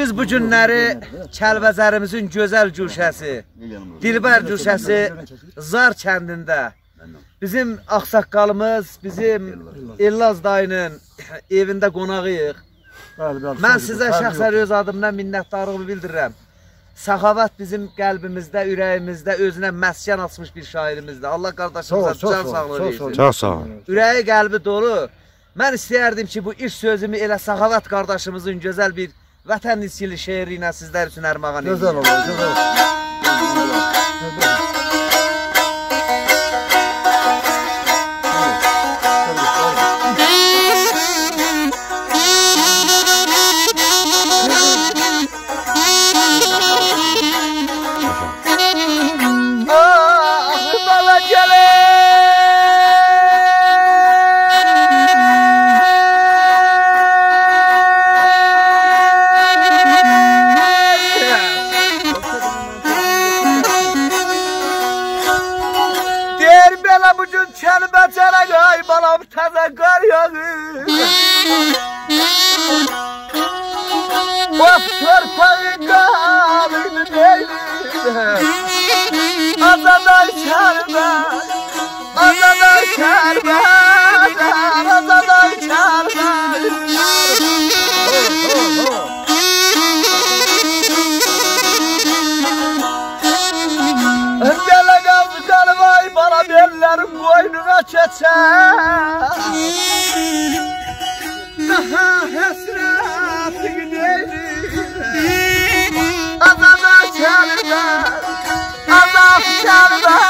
Biz bu günləri Kəlbəzərimizin gözəl güşəsi, Dilbər güşəsi Zar kəndində bizim ağsaqqalımız, bizim İllaz dayının evində qonağıyıq. Mən sizə şəxsən öz adımdan minnətdarlığımı bildirirəm. Səxavət bizim qəlbimizdə, ürəyimizdə özünə məskən açmış bir şairimizdir. Allah qardaşımıza can sağlığı versin. Çox sağ ol. Ürəyi, qəlbi dolu. Mən istəyərdim ki, bu iş sözümü elə Səxavət qardaşımızın gözəl bir vətən nisili şeiri ilə sizlər üçün ərmağan edim. Gözəl olur, gözəl. Ah, şerbet, azadan şerbet, azadan şerbet. Gele kaldı kalvay bana bellerim boynuna keçer. Daha hasretin neydi? Azadan şerbet, azap şerbet,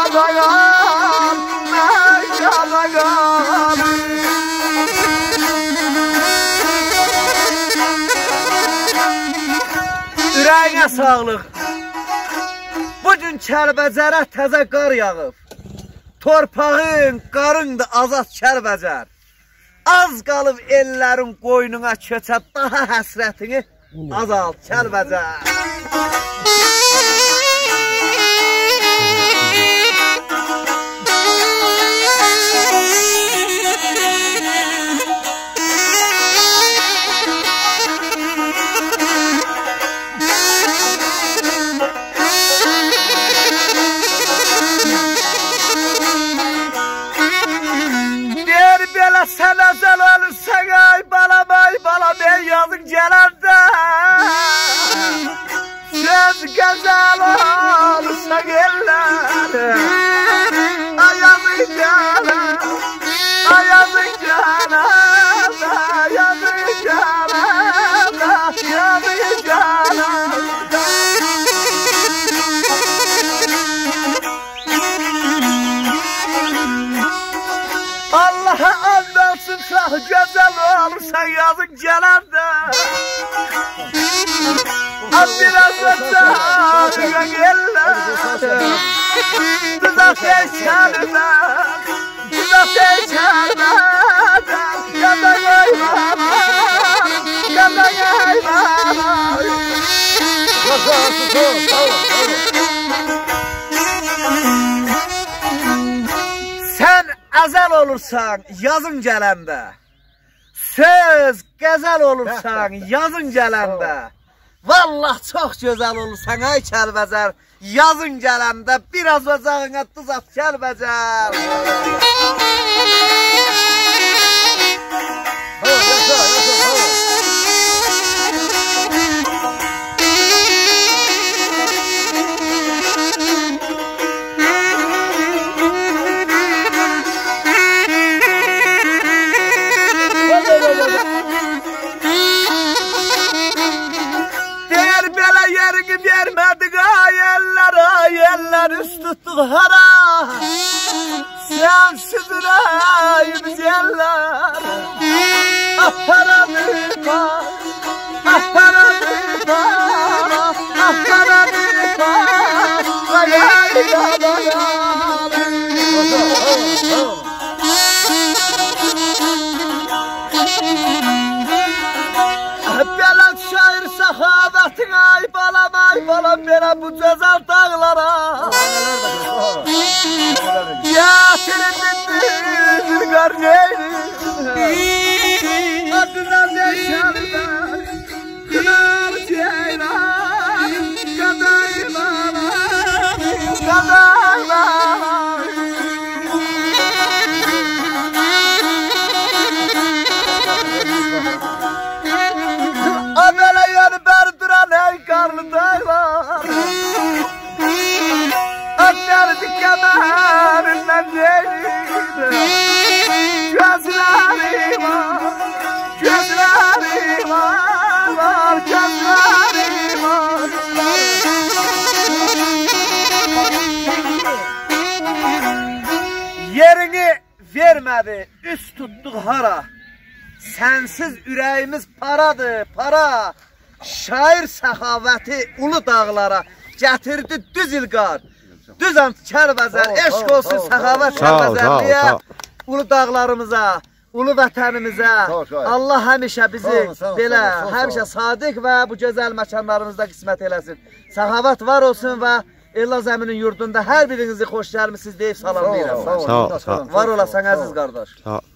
Kazanam, vay kazanam. Ürəyinə sağlıq. Bu gün Kəlbəcərə təzə qar yağıb. Torpağın, qarın da azad Kəlbəcər. Az qalıb ellərin qoynuna köçə daha həsrətini azalt Kəlbəcər. Sen özel ölürsen ay bana ay bana ben yazın gelende Sen güzel olursan eller Ah güzel olsan yazın gelende Az biraz da ağrıya gelende Dudak peşanında Dudak peşanında Yandan ay baba Yandan ay baba Sus sus Sen əzəl olursan yazın gələndə Söz qəzəl olursan yazın gələndə. Vallah çox gözəl olursan ay Kəlbəzər Yazın gələndə biraz ocağına tuz at Kəlbəzər Sağ ol, yaşa, yaşa, sağ Hakkı vermedik ay eller ay eller üst tuttuk hara. Sensiz rayimiz eller Ah hara dikar Ah hara dikar Ah hara dikar Ay ay ay ay Ay falan bana bu cezal dağlara. Ya senin bittin kardeş. Vermədi, üst tutduq hara. Sənsiz ürəyimiz paradır, para. Şair səxavəti ulu dağlara gətirdi düz ilqar. Düz ant Kərbəzər, eşq olsun səxavət Kərbəzərliyə, ulu dağlarımıza, ulu vətənimizə. Allah həmişə bizi belə, həmişə sadiq və bu gözəl məkanlarınızda qismət eləsin. Səxavət var olsun və Elaz əminin yurdunda hər birinizi xoş gəlmisiniz deyib salamlayıram. Sağ ol, sağ ol. Var olasan əziz qardaş. Sağ ol.